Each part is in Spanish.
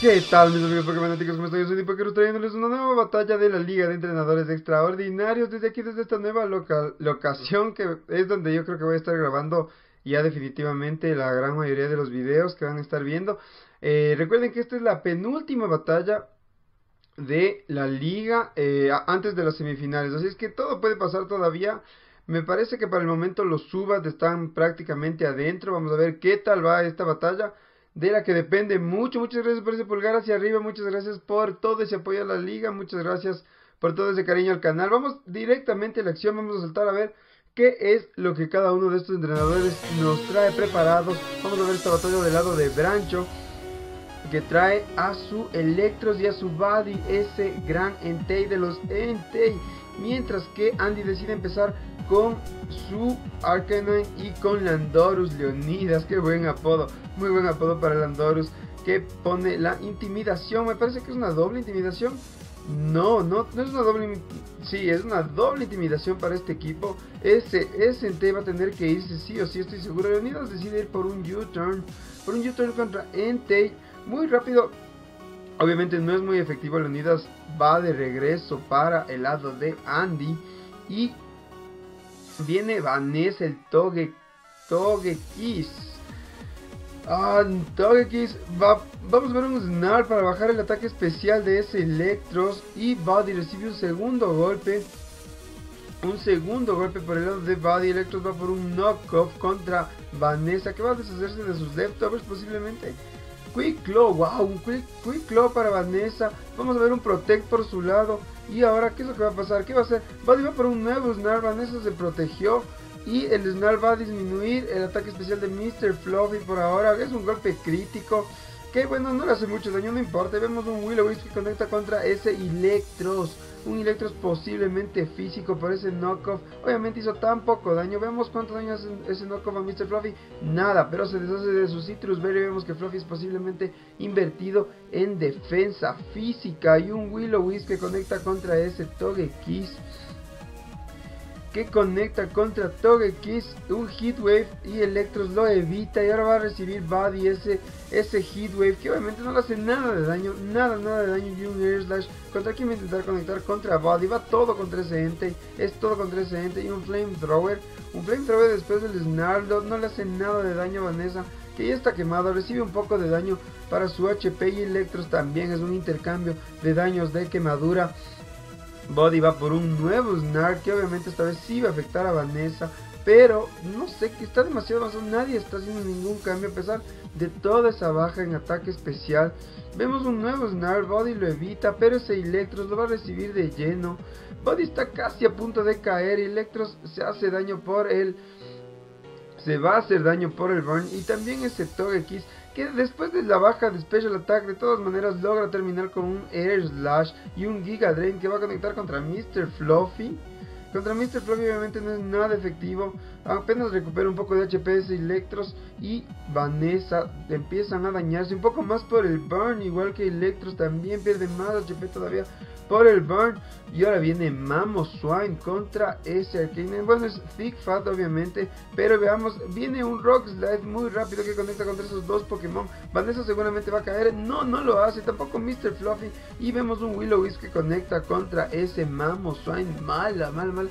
¿Qué tal mis amigos Pokémonáticos? ¿Cómo están? Yo soy Dipokeru trayéndoles una nueva batalla de la Liga de Entrenadores Extraordinarios desde aquí, desde esta nueva locación que es donde yo creo que voy a estar grabando ya definitivamente la gran mayoría de los videos que van a estar viendo. Eh, recuerden que esta es la penúltima batalla de la liga eh, antes de las semifinales, así es que todo puede pasar todavía. Me parece que para el momento los subas están prácticamente adentro. Vamos a ver qué tal va esta batalla de la que depende mucho. Muchas gracias por ese pulgar hacia arriba, muchas gracias por todo ese apoyo a la liga, muchas gracias por todo ese cariño al canal. Vamos directamente a la acción, vamos a saltar a ver qué es lo que cada uno de estos entrenadores nos trae preparados. Vamos a ver esta batalla del lado de Brancho que trae a su Electros y a su Buddy, ese gran Entei de los Entei. Mientras que Andy decide empezar con su Arcanine y con Landorus Leonidas. Qué buen apodo, muy buen apodo para Landorus. Que pone la intimidación. Me parece que es una doble intimidación. No, no, no es una doble. Sí, es una doble intimidación para este equipo. Ese, ese va a tener que irse sí o sí, estoy seguro. Leonidas decide ir por un U-turn. Por un U-turn contra Entei. Muy rápido. Obviamente no es muy efectivo. Leonidas va de regreso para el lado de Andy. Y Viene Vanessa, el Toge, Togekiss. Ah, Togekiss. Va, vamos a ver un Snarl para bajar el ataque especial de ese Electros. Y Buddy recibe un segundo golpe. Un segundo golpe por el lado de Buddy. Electros va por un knockoff contra Vanessa. Que va a deshacerse de sus leftovers posiblemente. Quick Claw, wow, un quick, quick Claw para Vanessa. Vamos a ver un Protect por su lado. Y ahora, ¿qué es lo que va a pasar? ¿Qué va a hacer? Va por un nuevo Snarl, Vanessa se protegió. Y el Snarl va a disminuir el ataque especial de Mr. Fluffy por ahora. Es un golpe crítico. Que bueno, no le hace mucho daño, no importa. Vemos un Willow que conecta contra ese Electros un Electros posiblemente físico por ese knockoff. Obviamente hizo tan poco daño. Vemos cuánto daño hace ese knockoff a Mr. Fluffy. Nada, pero se deshace de su Citrus Berry. Vemos que Fluffy es posiblemente invertido en defensa física. Y un Willow que conecta contra ese Togekiss que conecta contra Togekiss, un Heatwave y Electros lo evita y ahora va a recibir Buddy ese, ese Heatwave que obviamente no le hace nada de daño, nada, nada de daño y un Air Slash contra quien va a intentar conectar contra Buddy, va todo contra ese ente, es todo contra ese ente y un Flamethrower, un Flamethrower después del Snarl no le hace nada de daño a Vanessa que ya está quemado, recibe un poco de daño para su HP y Electros también es un intercambio de daños de quemadura Body va por un nuevo Snark que obviamente esta vez sí va a afectar a Vanessa. Pero no sé, que está demasiado avanzado. Nadie está haciendo ningún cambio a pesar de toda esa baja en ataque especial. Vemos un nuevo Snark, Body lo evita, pero ese Electros lo va a recibir de lleno. Body está casi a punto de caer Electros se hace daño por él. Se va a hacer daño por el Burn y también ese Togekiss que después de la baja de Special Attack de todas maneras logra terminar con un Air Slash y un Giga Drain que va a conectar contra Mr. Fluffy. Contra Mr. Fluffy obviamente no es nada efectivo, apenas recupera un poco de HPS Electros y Vanessa empiezan a dañarse un poco más por el burn, igual que Electros también pierde más HP todavía por el burn. Y ahora viene Mamo Swine contra ese Arcane. Bueno, es Thick Fat obviamente, pero veamos, viene un Rock Slide muy rápido que conecta contra esos dos Pokémon. Vanessa seguramente va a caer, no, no lo hace, tampoco Mr. Fluffy. Y vemos un Willow que conecta contra ese Mamo Swine. Mala, mal, mal. Mal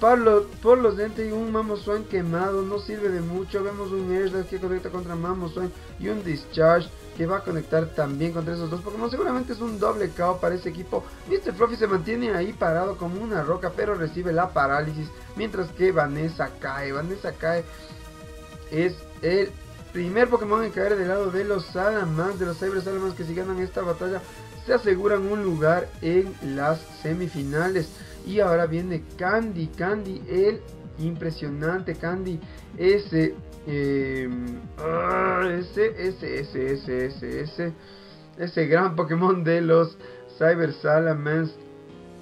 por los, por los dentes y un Mamoswine quemado, no sirve de mucho. Vemos un Airslash que conecta contra Mamoswine y un Discharge que va a conectar también contra esos dos Pokémon. Seguramente es un doble KO para ese equipo. Mr. Fluffy se mantiene ahí parado como una roca, pero recibe la parálisis. Mientras que Vanessa cae. Vanessa cae. Es el primer Pokémon en caer del lado de los Salamans, de los Cyber Salamans que si ganan esta batalla se aseguran un lugar en las semifinales. Y ahora viene Candy, Candy, el impresionante Candy, ese, eh, ese, ese, ese, ese, ese, ese, ese gran Pokémon de los Cyber Salamans.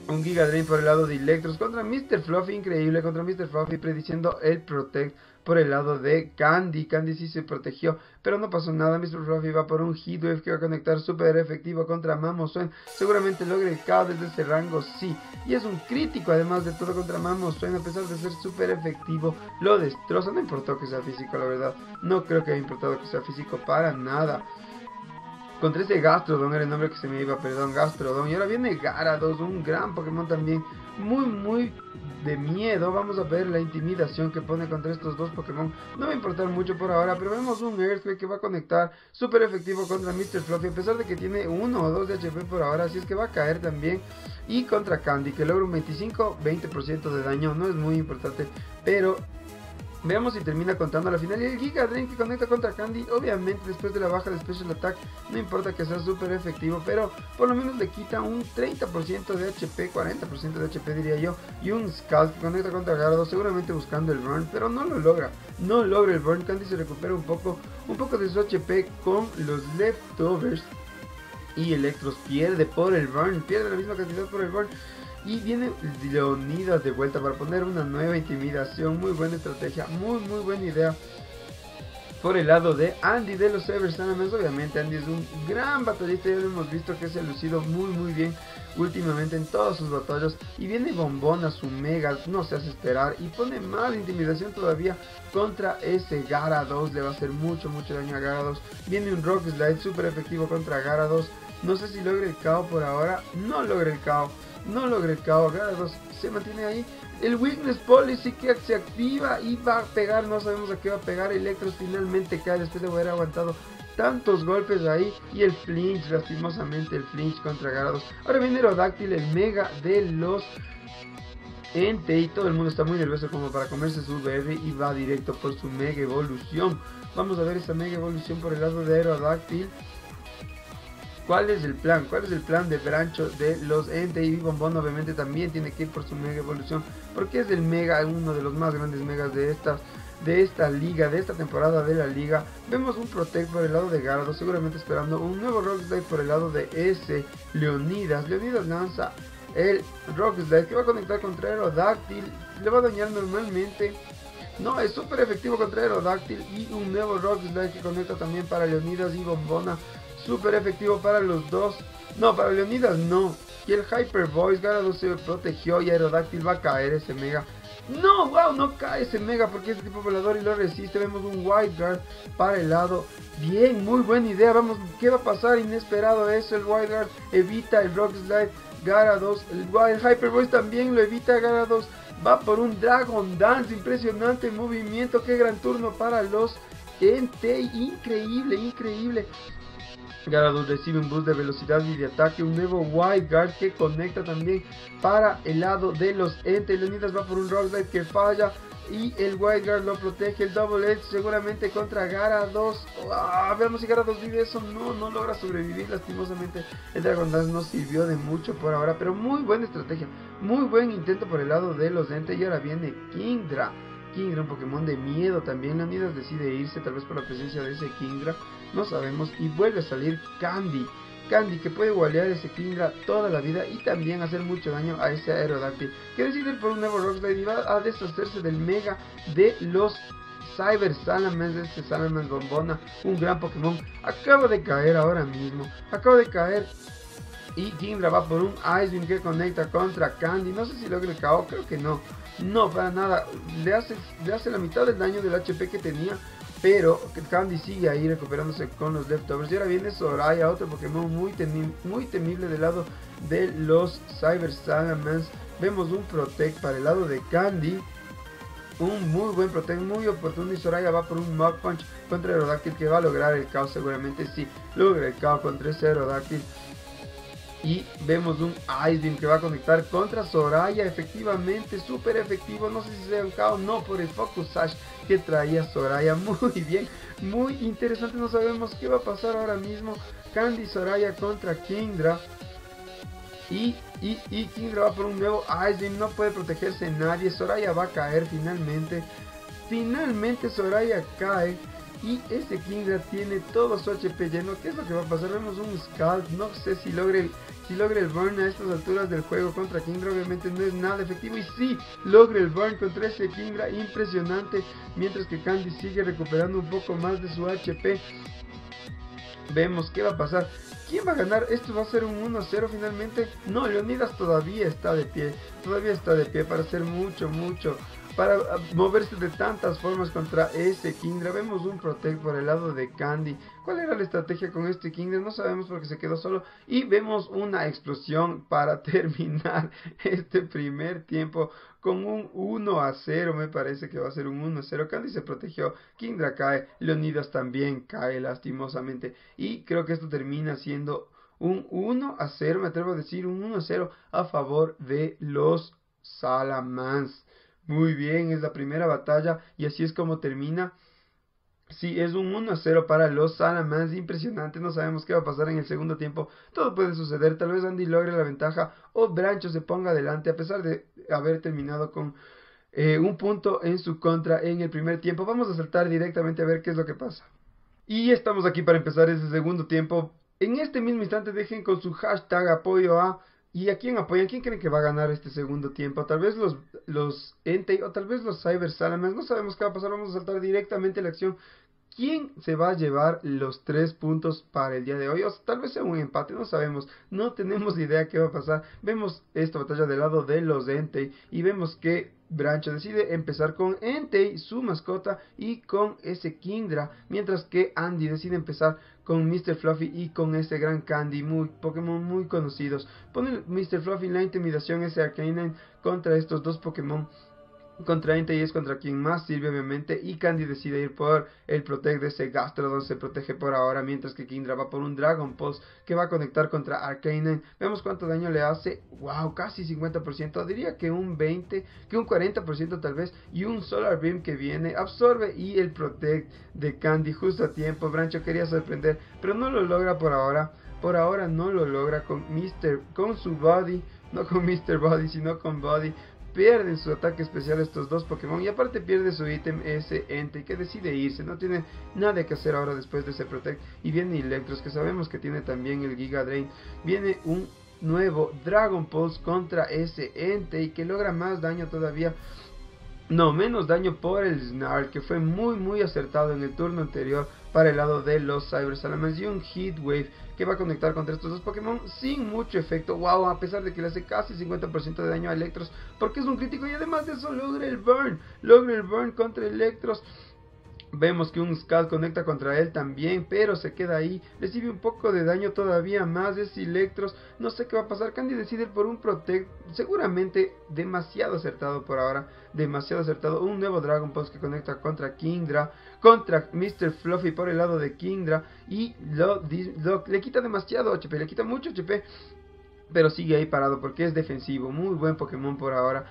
Un Giga Drain por el lado de Electros contra Mr. Fluffy, increíble contra Mr. Fluffy, prediciendo el Protect por el lado de Candy. Candy sí se protegió, pero no pasó nada. Mr. Fluffy va por un Heatwave que va a conectar súper efectivo contra Mamoswine. Seguramente logre el KO desde ese rango, sí. Y es un crítico además de todo contra Mamoswine, a pesar de ser súper efectivo. Lo destroza, no importó que sea físico, la verdad. No creo que haya importado que sea físico para nada. Contra ese Gastrodon era el nombre que se me iba, perdón, Gastrodon. Y ahora viene Garados, un gran Pokémon también. Muy, muy de miedo. Vamos a ver la intimidación que pone contra estos dos Pokémon. No va a importar mucho por ahora, pero vemos un Earthquake que va a conectar súper efectivo contra Mr. Fluffy. A pesar de que tiene uno o dos de HP por ahora, así es que va a caer también. Y contra Candy, que logra un 25-20% de daño. No es muy importante, pero Veamos si termina contando la final. Y el Giga Drain que conecta contra Candy. Obviamente, después de la baja de Special Attack, no importa que sea súper efectivo. Pero por lo menos le quita un 30% de HP, 40% de HP diría yo. Y un Scald que conecta contra Gardo, seguramente buscando el burn. Pero no lo logra. No logra el burn. Candy se recupera un poco, un poco de su HP con los leftovers. Y Electros pierde por el burn. Pierde la misma cantidad por el burn. Y viene Leonidas de vuelta para poner una nueva intimidación. Muy buena estrategia, muy muy buena idea. Por el lado de Andy de los Ever obviamente Andy es un gran batallista, ya lo hemos visto que se ha lucido muy muy bien últimamente en todas sus batallas. Y viene Bombón a su Mega, no se hace esperar y pone más intimidación todavía contra ese Garados. Le va a hacer mucho mucho daño a Garados. Viene un Rock Slide súper efectivo contra Garados. No sé si logra el KO por ahora, no logra el KO. No logra el KO. Se mantiene ahí. El Weakness Policy que se activa y va a pegar. No sabemos a qué va a pegar. Electros finalmente cae después de haber aguantado tantos golpes ahí. Y el flinch, lastimosamente el flinch contra Garados. Ahora viene Aerodáctil, el mega de los Ente. Y todo el mundo está muy nervioso como para comerse su berry. Y va directo por su mega evolución. Vamos a ver esa mega evolución por el lado de Aerodáctil. ¿Cuál es el plan? ¿Cuál es el plan de Brancho de los Ente y Bombón? Obviamente también tiene que ir por su mega evolución. Porque es el mega, uno de los más grandes megas de esta, de esta liga, de esta temporada de la liga. Vemos un Protect por el lado de Gardo, seguramente esperando un nuevo Rock Slide por el lado de ese Leonidas. Leonidas lanza el Rock Slide que va a conectar contra Aerodáctil. Le va a dañar normalmente. No, es súper efectivo contra Aerodáctil y un nuevo Rock Slide que conecta también para Leonidas y Bombona súper efectivo para los dos. No, para Leonidas no. Y el Hyper Voice, Garados se protegió y Aerodáctil va a caer ese mega. No, wow, no cae ese mega porque es tipo volador y lo resiste. Vemos un White Guard para el lado. Bien, muy buena idea. Vamos, ¿qué va a pasar? Inesperado eso. El White Guard evita el Rock Slide. Garados. El, el Hyper Voice también lo evita. Garados va por un Dragon Dance. Impresionante movimiento. Qué gran turno para los Ente. Increíble, increíble. Garados recibe un boost de velocidad y de ataque, un nuevo White Guard que conecta también para el lado de los Ente. Leonidas va por un Rock que falla y el White Guard lo protege. El Double Edge seguramente contra Garados. Ah, veamos si Garados vive eso. No, no logra sobrevivir lastimosamente. El Dragon Dance no sirvió de mucho por ahora, pero muy buena estrategia. Muy buen intento por el lado de los Ente y ahora viene Kingdra. Kingdra, un Pokémon de miedo también. Leonidas decide irse tal vez por la presencia de ese Kingdra no sabemos, y vuelve a salir Candy. Candy que puede gualear ese Kingdra toda la vida y también hacer mucho daño a ese Aerodactyl que decide por un nuevo Rockslide y va a deshacerse del Mega de los Cyber Salamence, este Salamence Bombona, un gran Pokémon, acaba de caer ahora mismo, acaba de caer. Y Kingdra va por un Ice Beam que conecta contra Candy, no sé si logra el KO, creo que no, no para nada, le hace, le hace la mitad del daño del HP que tenía pero Candy sigue ahí recuperándose con los leftovers. Y ahora viene Soraya, otro Pokémon muy, temible del lado de los Cyber Salamans. Vemos un Protect para el lado de Candy. Un muy buen Protect, muy oportuno. Y Soraya va por un Mug Punch contra Aerodactyl que va a lograr el caos. Seguramente sí, logra el caos contra ese Aerodactyl. Y vemos un Beam que va a conectar contra Soraya. Efectivamente, súper efectivo. No sé si sea un caos, no por el Focus Sash que traía Soraya. Muy bien, muy interesante. No sabemos qué va a pasar ahora mismo. Candy Soraya contra Kingdra. Y, y, y Kingdra va por un nuevo Beam. No puede protegerse nadie. Soraya va a caer finalmente. Finalmente Soraya cae. Y este Kingdra tiene todo su HP lleno. ¿Qué es lo que va a pasar? Vemos un Scald. No sé si logre, si logre el burn a estas alturas del juego contra Kingdra. Obviamente no es nada efectivo. Y sí, logra el burn contra este Kingdra. Impresionante. Mientras que Candy sigue recuperando un poco más de su HP. Vemos qué va a pasar. ¿Quién va a ganar? ¿Esto va a ser un 1-0 finalmente? No, Leonidas todavía está de pie. Todavía está de pie para hacer mucho, mucho para ah, moverse de tantas formas contra ese Kingdra. Vemos un Protect por el lado de Candy. ¿Cuál era la estrategia con este Kingdra? No sabemos porque se quedó solo. Y vemos una explosión para terminar este primer tiempo con un 1 a 0. Me parece que va a ser un 1 a 0. Candy se protegió. Kingdra cae. Leonidas también cae lastimosamente. Y creo que esto termina siendo un 1 a 0. Me atrevo a decir un 1 a 0 a favor de los Salamans. Muy bien, es la primera batalla y así es como termina. Sí, es un 1 a 0 para los Salamans, impresionante, no sabemos qué va a pasar en el segundo tiempo, todo puede suceder, tal vez Andy logre la ventaja o Brancho se ponga adelante a pesar de haber terminado con eh, un punto en su contra en el primer tiempo. Vamos a saltar directamente a ver qué es lo que pasa. Y estamos aquí para empezar ese segundo tiempo. En este mismo instante dejen con su hashtag apoyo a ¿Y a quién apoyan? ¿Quién creen que va a ganar este segundo tiempo? Tal vez los, los Entei o tal vez los Cyber Salamans. No sabemos qué va a pasar. Vamos a saltar directamente a la acción. ¿Quién se va a llevar los tres puntos para el día de hoy? O tal vez sea un empate, no sabemos. No tenemos idea qué va a pasar. Vemos esta batalla del lado de los Entei y vemos que Brancho decide empezar con Entei, su mascota, y con ese Kingdra, mientras que Andy decide empezar con Mr. Fluffy y con ese gran Candy, muy Pokémon muy conocidos. Pone Mr. Fluffy la intimidación, ese Arcanine contra estos dos Pokémon contra Entei y es contra quien más sirve obviamente y Candy decide ir por el Protect de ese Gastrodon se protege por ahora mientras que Kindra va por un Dragon Pulse que va a conectar contra Arcanine vemos cuánto daño le hace wow casi 50% diría que un 20 que un 40% tal vez y un Solar Beam que viene absorbe y el Protect de Candy justo a tiempo Brancho quería sorprender pero no lo logra por ahora por ahora no lo logra con Mr. con su Body no con Mr. Body sino con Body pierden su ataque especial estos dos Pokémon y aparte pierde su ítem ese ente que decide irse, no tiene nada que hacer ahora después de ese Protect. Y viene Electros que sabemos que tiene también el Giga Drain, viene un nuevo Dragon Pulse contra ese ente y que logra más daño todavía. No, menos daño por el Snarl, que fue muy muy acertado en el turno anterior para el lado de los Cyber Salamence y un Heat Wave que va a conectar contra estos dos Pokémon sin mucho efecto. Wow, a pesar de que le hace casi 50% de daño a Electros porque es un crítico y además de eso logra el Burn. Logra el Burn contra Electros. Vemos que un Skull conecta contra él también, pero se queda ahí. Recibe un poco de daño todavía más. Es Electros. No sé qué va a pasar. Candy decide por un Protect. Seguramente demasiado acertado por ahora. Demasiado acertado. Un nuevo Dragon Pulse que conecta contra Kingdra. Contra Mr. Fluffy por el lado de Kingdra. Y lo, le quita demasiado HP. Le quita mucho HP. Pero sigue ahí parado porque es defensivo. Muy buen Pokémon por ahora.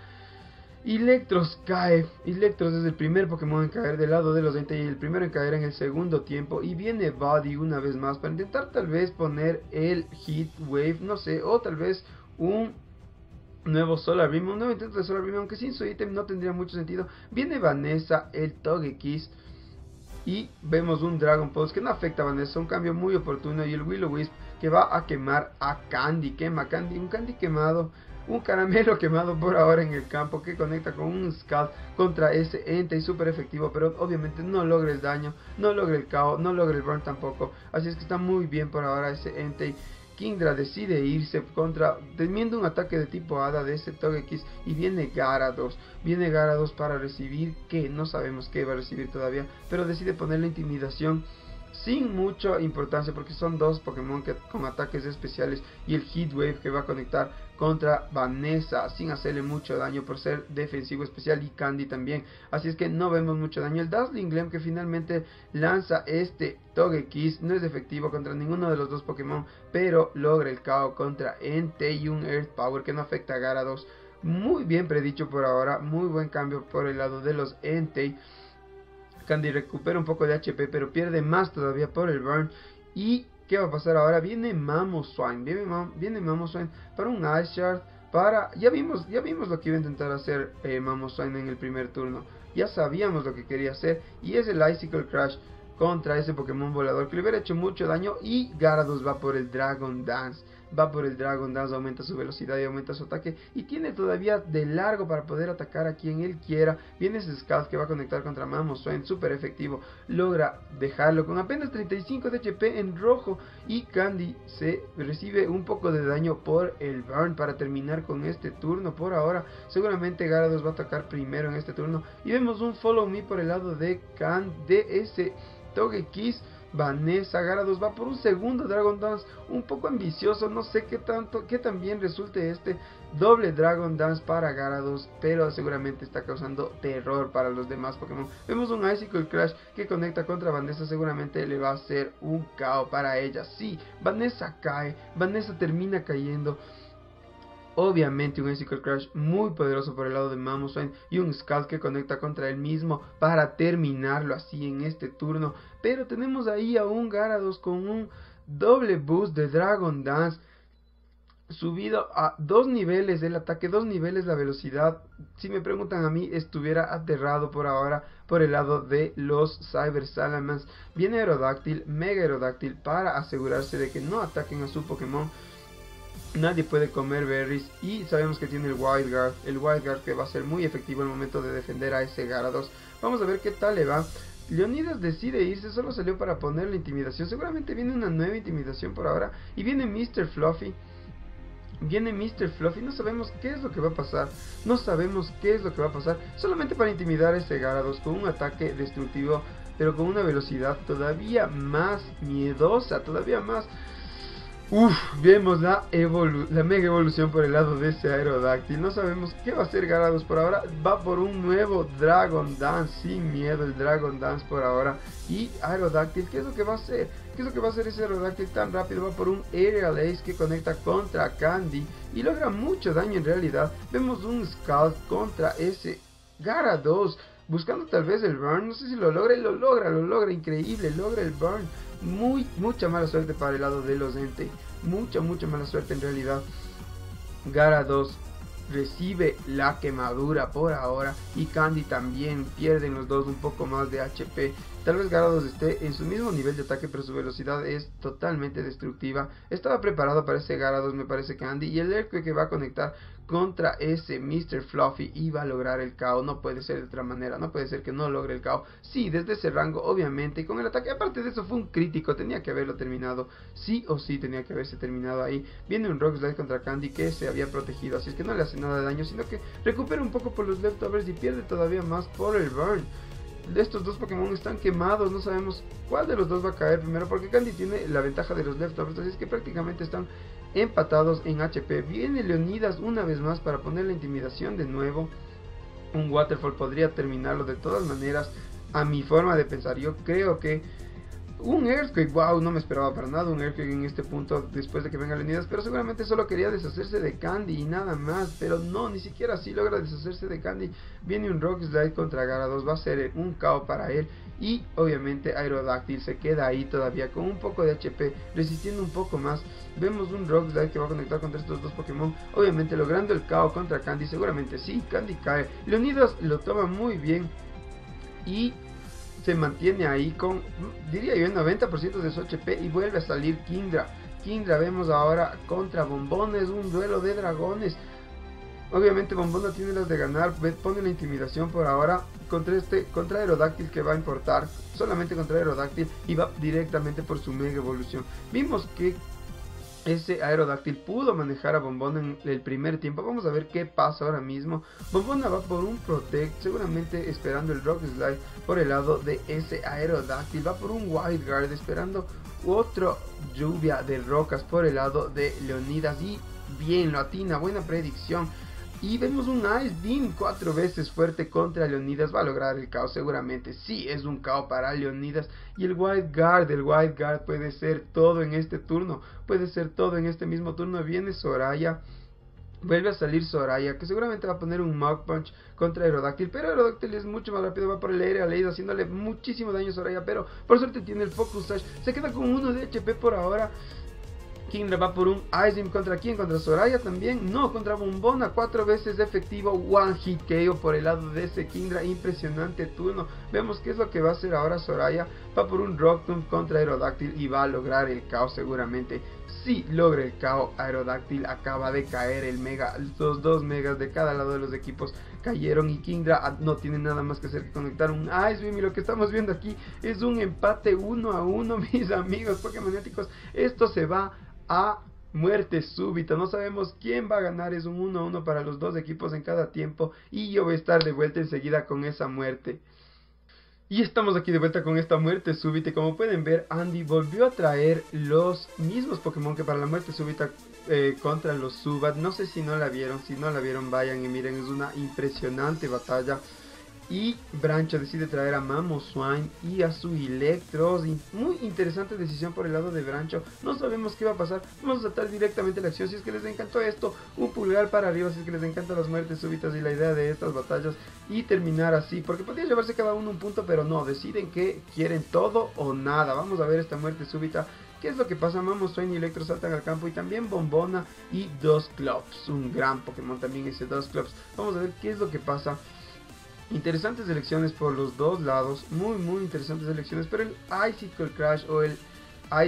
Electros cae. Electros es el primer Pokémon en caer del lado de los 20 y el primero en caer en el segundo tiempo. Y viene Buddy una vez más para intentar tal vez poner el Heat Wave, no sé, o tal vez un nuevo Solar Beam, un nuevo intento de Solar Beam, aunque sin su ítem no tendría mucho sentido. Viene Vanessa, el Togekiss. Y vemos un Dragon Pulse que no afecta a Vanessa, un cambio muy oportuno. Y el Willow Wisp que va a quemar a Candy, quema Candy, un Candy quemado un caramelo quemado por ahora en el campo que conecta con un Scald contra ese ente y súper efectivo, pero obviamente no logra el daño, no logra el KO, no logra el burn tampoco, así es que está muy bien por ahora ese ente. Kingdra decide irse contra, temiendo un ataque de tipo Hada de ese Togekiss y viene Garados, viene Garados para recibir que no sabemos qué va a recibir todavía, pero decide poner la intimidación sin mucha importancia porque son dos Pokémon que, con ataques especiales y el Heat Wave que va a conectar contra Vanessa sin hacerle mucho daño por ser defensivo especial y Candy también. Así es que no vemos mucho daño. El Dazzling Gleam que finalmente lanza este Togekiss no es efectivo contra ninguno de los dos Pokémon, pero logra el KO contra Entei y un Earth Power que no afecta a Garados. Muy bien predicho por ahora, muy buen cambio por el lado de los Entei. Candy recupera un poco de HP, pero pierde más todavía por el burn. ¿Y qué va a pasar ahora? Viene Mamoswine, viene, Mamoswine para un Ice Shard. Para, ya vimos, ya vimos lo que iba a intentar hacer eh, en el primer turno. Ya sabíamos lo que quería hacer. Y es el Icicle Crash contra ese Pokémon volador que le hubiera hecho mucho daño. Y Garados va por el Dragon Dance. Va por el Dragon Dance, aumenta su velocidad y aumenta su ataque. Y tiene todavía de largo para poder atacar a quien él quiera. Viene Scout que va a conectar contra Mamo Swain, súper efectivo. Logra dejarlo con apenas 35 de HP en rojo. Y Candy se recibe un poco de daño por el Burn para terminar con este turno. Por ahora, seguramente Garados va a atacar primero en este turno. Y vemos un Follow Me por el lado de Can de ese Togekiss. Vanessa Garados va por un segundo Dragon Dance un poco ambicioso, no sé qué tanto, qué también resulte este doble Dragon Dance para Garados, pero seguramente está causando terror para los demás Pokémon. Vemos un Icicle Crash que conecta contra Vanessa, seguramente le va a ser un caos para ella. Sí, Vanessa cae, Vanessa termina cayendo. Obviamente un Icicle Crash muy poderoso por el lado de Mamoswine y un Scald que conecta contra él mismo para terminarlo así en este turno. Pero tenemos ahí a un Garados con un doble boost de Dragon Dance subido a dos niveles el ataque, dos niveles la velocidad. Si me preguntan a mí, estuviera aterrado por ahora por el lado de los Cyber Salamans. Viene Aerodáctil, Mega Aerodáctil para asegurarse de que no ataquen a su Pokémon. Nadie puede comer berries y sabemos que tiene el Wild Guard, el Wild Guard que va a ser muy efectivo el momento de defender a ese Garados. Vamos a ver qué tal le va. Leonidas decide irse, solo salió para poner la intimidación. Seguramente viene una nueva intimidación por ahora. Y viene Mr. Fluffy. Viene Mr. Fluffy, no sabemos qué es lo que va a pasar. No sabemos qué es lo que va a pasar. Solamente para intimidar a ese Garados con un ataque destructivo. Pero con una velocidad todavía más miedosa, todavía más Uf, vemos la, la mega evolución por el lado de ese Aerodáctil. No sabemos qué va a hacer Garados por ahora. Va por un nuevo Dragon Dance. Sin miedo el Dragon Dance por ahora. Y Aerodáctil, ¿qué es lo que va a hacer? ¿Qué es lo que va a hacer ese Aerodáctil tan rápido? Va por un Aerial Ace que conecta contra Candy. Y logra mucho daño en realidad. Vemos un Scald contra ese Garados. Buscando tal vez el burn. No sé si lo logra. Y lo logra, lo logra. Increíble. Logra el burn muy, mucha mala suerte para el lado de los ente. Mucha, mucha mala suerte en realidad. Gara 2 recibe la quemadura por ahora y Candy también pierden los dos un poco más de HP. Tal vez Garados esté en su mismo nivel de ataque pero su velocidad es totalmente destructiva. Estaba preparado para ese Garados me parece Candy y el Earthquake que va a conectar contra ese Mr. Fluffy iba a lograr el KO. No puede ser de otra manera. No puede ser que no logre el KO. Sí, desde ese rango, obviamente. Y con el ataque, aparte de eso, fue un crítico. Tenía que haberlo terminado. Sí o sí tenía que haberse terminado ahí. Viene un Rock Slide contra Candy que se había protegido. Así es que no le hace nada de daño. Sino que recupera un poco por los leftovers y pierde todavía más por el burn estos dos Pokémon están quemados, no sabemos cuál de los dos va a caer primero, porque Candy tiene la ventaja de los leftovers, así es que prácticamente están empatados en HP. Viene Leonidas una vez más para poner la intimidación de nuevo. Un Waterfall podría terminarlo de todas maneras. A mi forma de pensar, yo creo que un Earthquake, wow, no me esperaba para nada un Earthquake en este punto después de que venga Leonidas, pero seguramente solo quería deshacerse de Candy y nada más, pero no, ni siquiera así logra deshacerse de Candy. Viene un Rock Slide contra Garados, va a ser un KO para él y obviamente Aerodactyl se queda ahí todavía con un poco de HP, resistiendo un poco más. Vemos un Rock Slide que va a conectar contra estos dos Pokémon, obviamente logrando el KO contra Candy, seguramente sí, Candy cae. Leonidas lo toma muy bien y se mantiene ahí con, diría yo, el 90% de su HP y vuelve a salir Kindra. Kindra vemos ahora contra Bombones, un duelo de dragones. Obviamente Bombón tiene las de ganar, pone la intimidación por ahora contra este contra Aerodáctil que va a importar, solamente contra Aerodáctil y va directamente por su mega evolución. Vimos que ese Aerodáctil pudo manejar a Bombón en el primer tiempo. Vamos a ver qué pasa ahora mismo. Bombona va por un Protect, seguramente esperando el Rock Slide por el lado de ese Aerodáctil. Va por un Wild Guard esperando otro lluvia de rocas por el lado de Leonidas. Y bien, lo atina, buena predicción. Y vemos un Ice Beam cuatro veces fuerte contra Leonidas. Va a lograr el caos seguramente. Sí, es un caos para Leonidas. Y el White Guard, el White Guard puede ser todo en este turno. Puede ser todo en este mismo turno. Viene Soraya. Vuelve a salir Soraya, que seguramente va a poner un Mug Punch contra Aerodactyl. Pero Aerodactyl es mucho más rápido, va por el aire a Leid haciéndole muchísimo daño a Soraya. Pero por suerte tiene el Focus Sash. Se queda con uno de HP por ahora. Kingdra va por un Ice Beam contra quién? Contra Soraya también. No, contra Bombona. Cuatro veces efectivo. One hit KO por el lado de ese Kingdra. Impresionante turno. Vemos qué es lo que va a hacer ahora Soraya. Va por un Rock Tomb contra Aerodactyl y va a lograr el caos seguramente. Si logra el caos Aerodactyl acaba de caer el mega. Los dos megas de cada lado de los equipos cayeron y Kingdra no tiene nada más que hacer que conectar un Ice Beam y lo que estamos viendo aquí es un empate uno a uno mis amigos Pokémonéticos esto se va a muerte súbita. No sabemos quién va a ganar. Es un 1-1 para los dos equipos en cada tiempo. Y yo voy a estar de vuelta enseguida con esa muerte. Y estamos aquí de vuelta con esta muerte súbita. Y como pueden ver, Andy volvió a traer los mismos Pokémon que para la muerte súbita eh, contra los Subat. No sé si no la vieron. Si no la vieron, vayan y miren. Es una impresionante batalla. Y Brancho decide traer a Mamoswine y a su Electros. muy interesante decisión por el lado de Brancho. No sabemos qué va a pasar. Vamos a saltar directamente la acción. Si es que les encantó esto, un pulgar para arriba. Si es que les encantan las muertes súbitas y la idea de estas batallas. Y terminar así. Porque podría llevarse cada uno un punto, pero no. Deciden que quieren todo o nada. Vamos a ver esta muerte súbita. ¿Qué es lo que pasa? Mamoswine y Electro saltan al campo y también Bombona y Dos Clubs. Un gran Pokémon también ese Dos Clubs. Vamos a ver qué es lo que pasa. Interesantes elecciones por los dos lados, muy muy interesantes elecciones, pero el Icicle Crash o el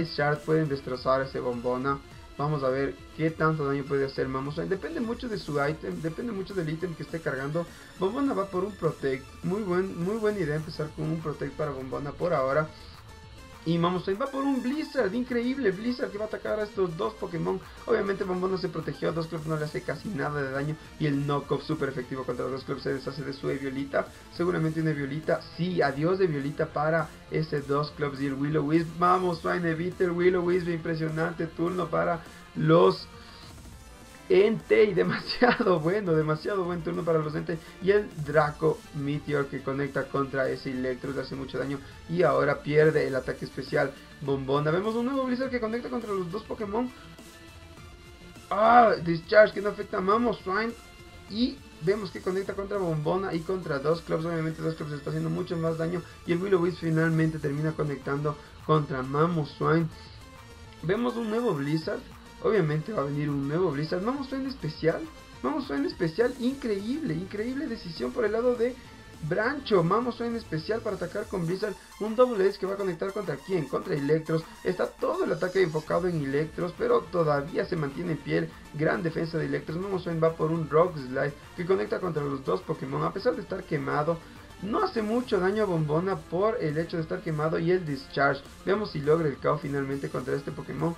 Ice Shard pueden destrozar ese bombona. Vamos a ver qué tanto daño puede hacer Mamoswine. Depende mucho de su item, depende mucho del ítem que esté cargando. Bombona va por un Protect. Muy, buen, muy buena idea empezar con un Protect para Bombona por ahora. Y vamos, va por un Blizzard, increíble Blizzard que va a atacar a estos dos Pokémon. Obviamente Bombón no se protegió, Dos Clubs no le hace casi nada de daño. Y el knockoff super efectivo contra Dos Clubs se deshace de su Violita. Seguramente una Violita, sí, adiós de Violita para ese Dos Clubs y el Willow Wisp. Vamos, Swine Evite, el Willow Wisp, impresionante turno para los Entei, demasiado bueno, demasiado buen turno para los Entei. Y el Draco Meteor que conecta contra ese Electro, le hace mucho daño. Y ahora pierde el ataque especial Bombona. Vemos un nuevo Blizzard que conecta contra los dos Pokémon. Ah, Discharge que no afecta a Mamoswine. Y vemos que conecta contra Bombona y contra dos Clubs. Obviamente dos Clubs está haciendo mucho más daño. Y el Willow Wisp finalmente termina conectando contra Mamoswine. Vemos un nuevo Blizzard Obviamente va a venir un nuevo Blizzard. Vamos a en especial. Vamos en especial. Increíble, increíble decisión por el lado de Brancho. Vamos en especial para atacar con Blizzard. Un Double Edge que va a conectar contra quién? Contra Electros. Está todo el ataque enfocado en Electros. Pero todavía se mantiene en piel. Gran defensa de Electros. Vamos a va por un Rock Slide que conecta contra los dos Pokémon. A pesar de estar quemado. No hace mucho daño a Bombona por el hecho de estar quemado y el Discharge. Veamos si logra el KO finalmente contra este Pokémon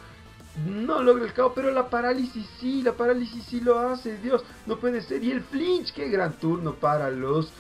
no logra el caos, pero la parálisis sí, la parálisis sí lo hace, Dios, no puede ser. Y el flinch, qué gran turno para los,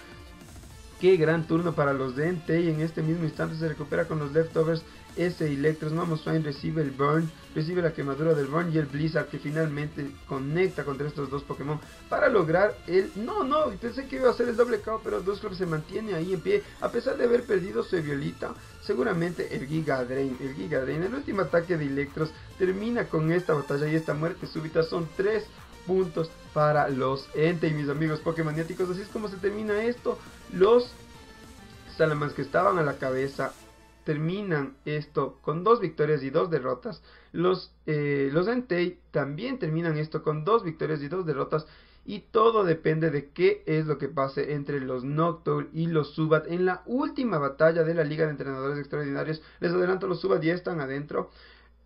qué gran turno para los Dente y en este mismo instante se recupera con los leftovers ese Electros, Mamoswine recibe el Burn, recibe la quemadura del Burn y el Blizzard que finalmente conecta contra estos dos Pokémon para lograr el... No, no, pensé que iba a ser el doble KO, pero Dusclops se mantiene ahí en pie, a pesar de haber perdido su Violita, seguramente el Giga Drain, el Giga Drain, el último ataque de Electros termina con esta batalla y esta muerte súbita, son tres puntos para los Ente y mis amigos Pokémoniáticos, así es como se termina esto, los Salamans que estaban a la cabeza terminan esto con dos victorias y dos derrotas. Los, eh, los Entei también terminan esto con dos victorias y dos derrotas. Y todo depende de qué es lo que pase entre los Noctowl y los Subat en la última batalla de la Liga de Entrenadores Extraordinarios. Les adelanto, los Subat ya están adentro.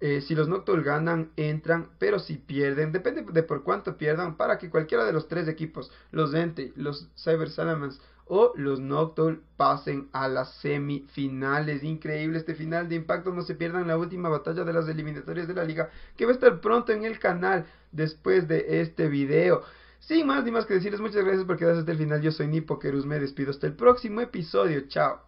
Eh, si los Noctowl ganan, entran, pero si pierden, depende de por cuánto pierdan, para que cualquiera de los tres equipos, los Entei, los Cyber Salamans o los Nocturne pasen a las semifinales. Increíble este final de impacto. No se pierdan la última batalla de las eliminatorias de la liga que va a estar pronto en el canal después de este video. Sin más ni más que decirles, muchas gracias por quedarse hasta el final. Yo soy Nipo Me despido hasta el próximo episodio. Chao.